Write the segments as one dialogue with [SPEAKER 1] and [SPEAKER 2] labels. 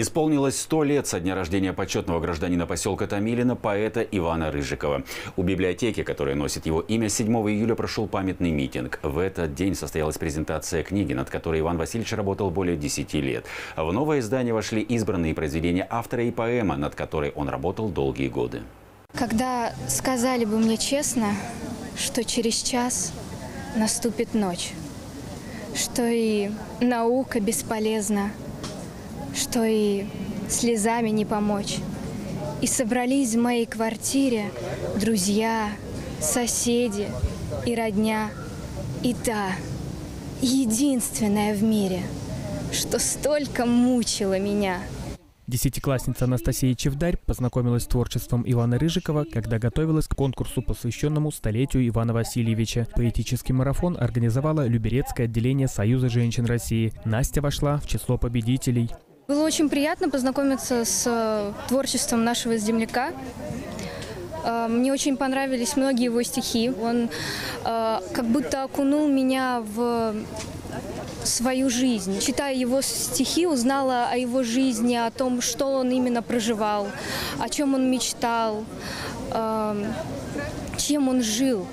[SPEAKER 1] Исполнилось сто лет со дня рождения почетного гражданина поселка Томилина, поэта Ивана Рыжикова. У библиотеки, которая носит его имя, 7 июля прошел памятный митинг. В этот день состоялась презентация книги, над которой Иван Васильевич работал более 10 лет. В новое издание вошли избранные произведения автора и поэма, над которой он работал долгие годы.
[SPEAKER 2] Когда сказали бы мне честно, что через час наступит ночь, что и наука бесполезна, что и слезами не помочь. И собрались в моей квартире друзья, соседи и родня. И та, единственная в мире, что столько мучила меня.
[SPEAKER 3] Десятиклассница Анастасия Чевдарь познакомилась с творчеством Ивана Рыжикова, когда готовилась к конкурсу, посвященному столетию Ивана Васильевича. Поэтический марафон организовало Люберецкое отделение Союза женщин России. Настя вошла в число победителей.
[SPEAKER 2] Было очень приятно познакомиться с э, творчеством нашего земляка. Э, мне очень понравились многие его стихи. Он э, как будто окунул меня в свою жизнь. Читая его стихи, узнала о его жизни, о том, что он именно проживал, о чем он мечтал, чем он жил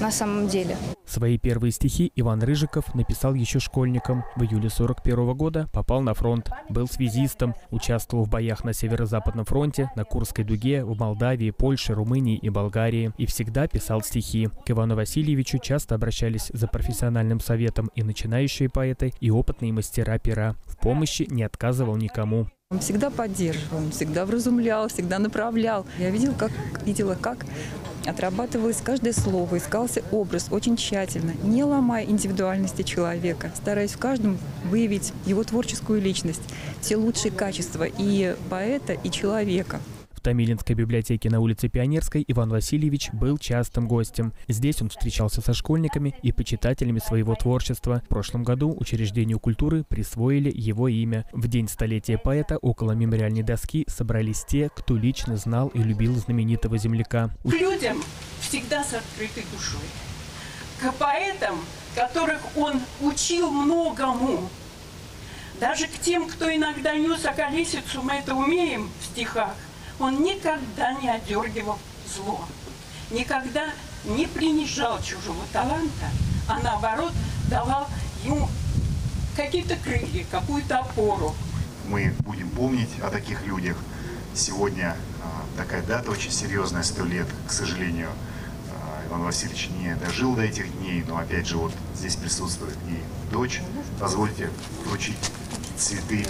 [SPEAKER 2] на самом деле.
[SPEAKER 3] Свои первые стихи Иван Рыжиков написал еще школьником. В июле 41 года попал на фронт, был связистом, участвовал в боях на Северо-Западном фронте, на Курской дуге, в Молдавии, Польше, Румынии и Болгарии. И всегда писал стихи. К Ивану Васильевичу часто обращались за профессиональным советом и начинающие поэты, и опытные мастера пера. В помощи не отказывал никому.
[SPEAKER 4] Он всегда поддерживал, он всегда вразумлял, всегда направлял. Я видел, как, видела, как отрабатывалось каждое слово, искался образ очень тщательно, не ломая индивидуальности человека, стараясь в каждом выявить его творческую личность, все лучшие качества и поэта, и человека.
[SPEAKER 3] Томилинской библиотеке на улице Пионерской Иван Васильевич был частым гостем. Здесь он встречался со школьниками и почитателями своего творчества. В прошлом году учреждению культуры присвоили его имя. В день столетия поэта около мемориальной доски собрались те, кто лично знал и любил знаменитого земляка.
[SPEAKER 5] К людям всегда с открытой душой. К поэтам, которых он учил многому. Даже к тем, кто иногда нес околесицу, мы это умеем в стихах – он никогда не одергивал зло, никогда не принижал чужого таланта, а наоборот давал ему какие-то крылья, какую-то опору.
[SPEAKER 6] Мы будем помнить о таких людях. Сегодня а, такая дата очень серьезная, сто лет, к сожалению. А, Иван Васильевич не дожил до этих дней, но опять же вот здесь присутствует и дочь. Позвольте вручить цветы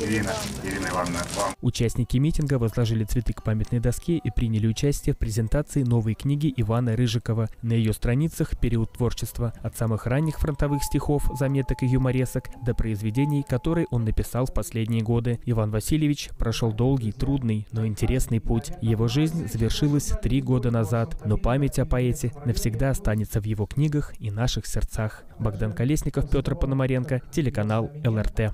[SPEAKER 6] Ирина, Ирина Ивановна, вам.
[SPEAKER 3] Участники митинга возложили цветы к памятной доске и приняли участие в презентации новой книги Ивана Рыжикова. На ее страницах период творчества от самых ранних фронтовых стихов, заметок и юморесок до произведений, которые он написал в последние годы. Иван Васильевич прошел долгий, трудный, но интересный путь. Его жизнь завершилась три года назад, но память о поэте навсегда останется в его книгах и наших сердцах. Богдан Колесников, Петр Пономаренко, телеканал ЛРТ.